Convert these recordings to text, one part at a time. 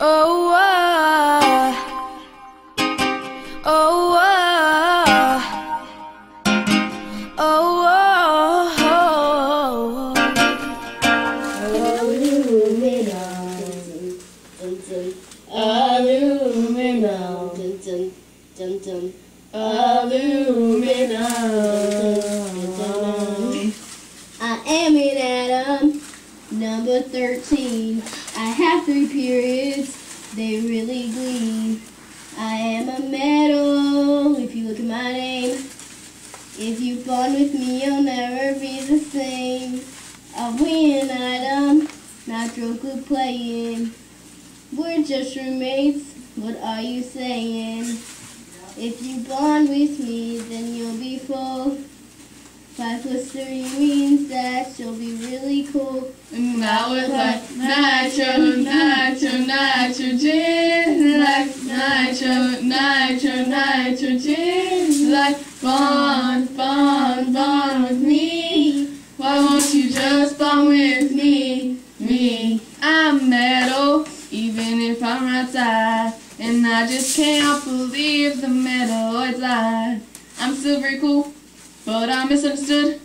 Oh, ah. oh, ah. oh, oh, Aluminum, dun, dun, dun, dun. Aluminum. I am atom, number 13. I have three periods, they really gleam. I am a metal, if you look at my name. If you bond with me, you'll never be the same. I'll win atom, not good playing. We're just roommates, what are you saying? If you bond with me, then you'll be full. Five plus three means that you'll be really cool. Now it's like nitro, nitro, nitrogen, like nitro, nitro, nitrogen, like bond, bond, bond with me. Why won't you just bond with me? Me, I'm metal, even if I'm outside, and I just can't believe the metal lied. I'm still very cool, but I'm misunderstood.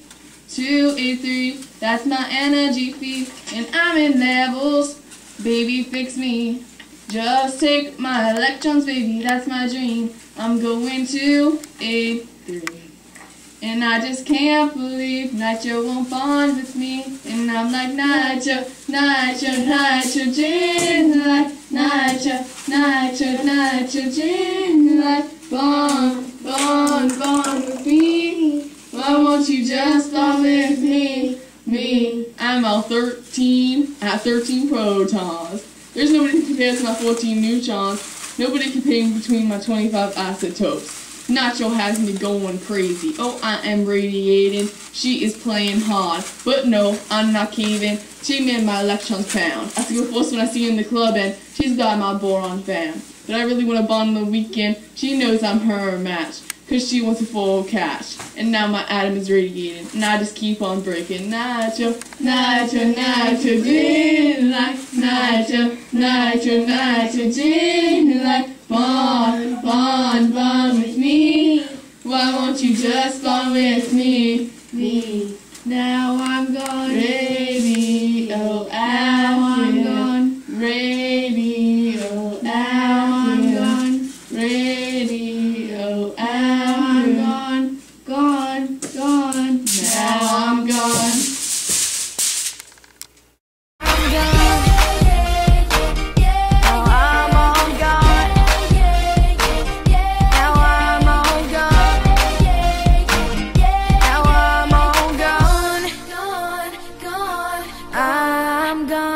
283, that's my energy fee, and I'm in levels. Baby, fix me. Just take my electrons, baby, that's my dream. I'm going to a three. And I just can't believe Nitro won't bond with me. And I'm like Nitro, Nitro, nitrogen, like Nitro, Nitro, nitrogen, like bond, bond, bond with me. Won't you just bond with me? Me, I'm all 13 at 13 protons. There's nobody who compares to my 14 neutrons. Nobody comparing between my 25 isotopes. Nacho has me going crazy. Oh, I am radiating. She is playing hard. But no, I'm not caving. She made my electrons pound. I see her first when I see her in the club and she's got my boron fam. But I really want to bond on the weekend. She knows I'm her match because she wants a full cash. And now my atom is radiating, and I just keep on breaking. Nacho, nacho, nacho, gin like nacho, nacho, nacho, gin like bond, bond, bond with me. Why won't you just bond with me? Me. Now I'm gone, baby. Oh. I'm gone.